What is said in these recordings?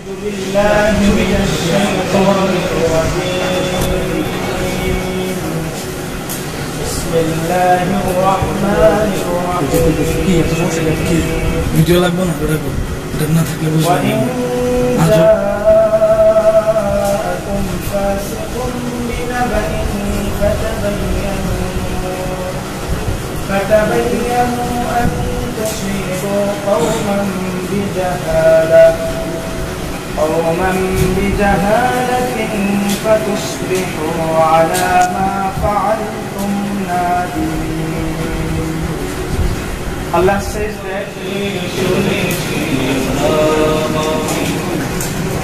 بالله من الشيطان الرجيم بسم الله الرحمن الرحيم video লাগবে না ওটা করো। ওটা না থাকলে বুঝবে وإن না। আজও جاءكم فاسق بنبأ فتبينوا فتبينوا أن تصيبوا قوما بجهالة قوما بجهالة فتصبحوا على ما فعلتم نادمين Allah says that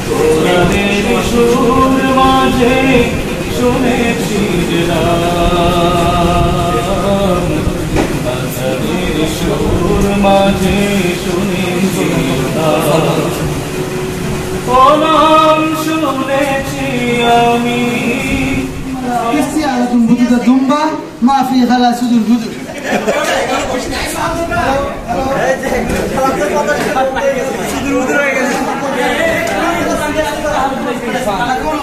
কোরআনের সুর মাঝে শুনেছি যে নাম বাজারের সুর মাঝে শুনেছি নাম। ও নাম শুনেছি আমি قصي على جنبوت الدنبا ما في غلا سدر جدر কোনো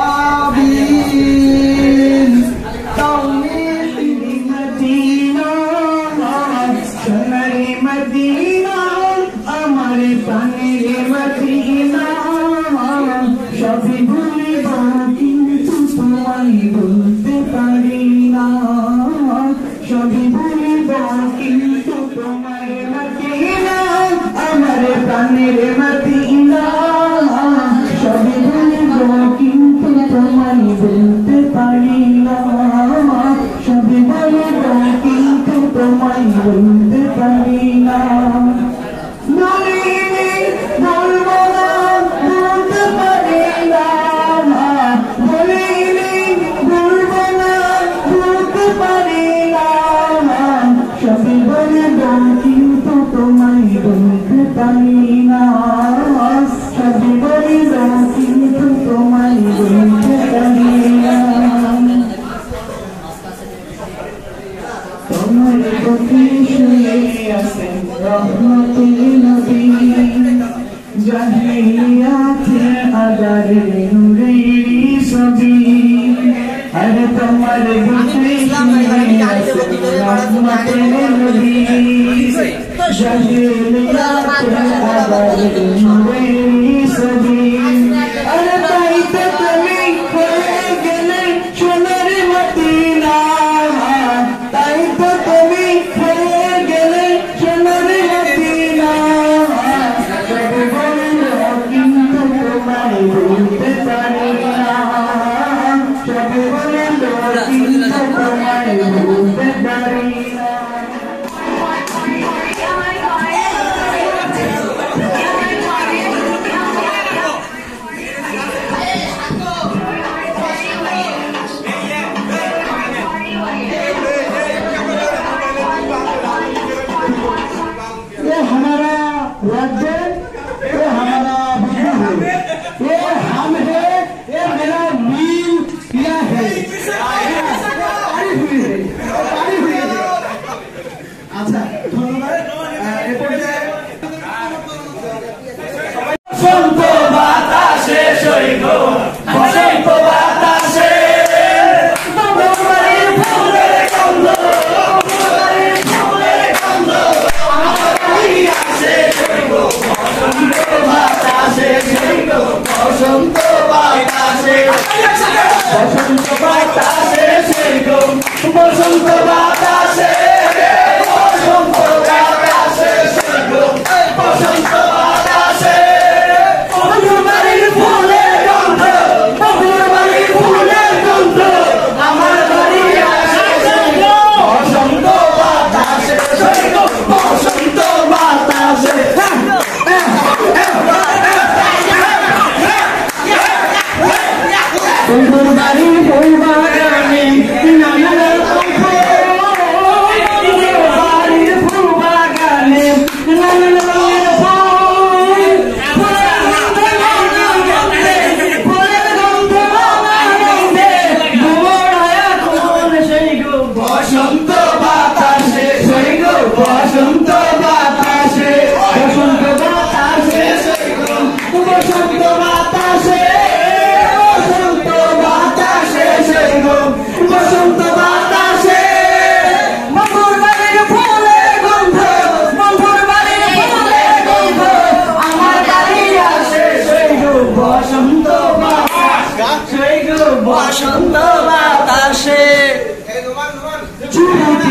Anne verdiğinde हमारा राज्य ये हमारा बंधु है ये हम है ये मेरा नील किया है পারি হুই है পারি হুই है আচ্ছা ধন্যবাদ আহ, এ পর্যায়ে বসন্ত বাতাসে সৈক Santa Maria.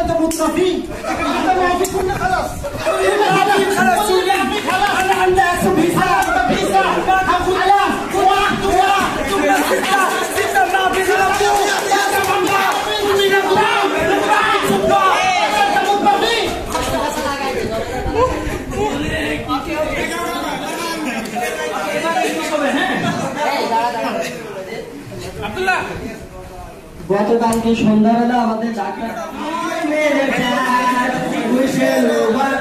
ওয়াল্লাহ তো মুত্তাফি এটা মাফি কুন্না খালাস মাফি খালাস মাফি খালাস انا عندي اسم فيزا فيزا الحمد لله دعاء دعاء دعاء ستة ستة مافي خلاص يا زمان من الغرام دعاء ستة انت مطفي গতকালকে সন্ধ্যাবেলা আমাদের ডাক্তার together. Why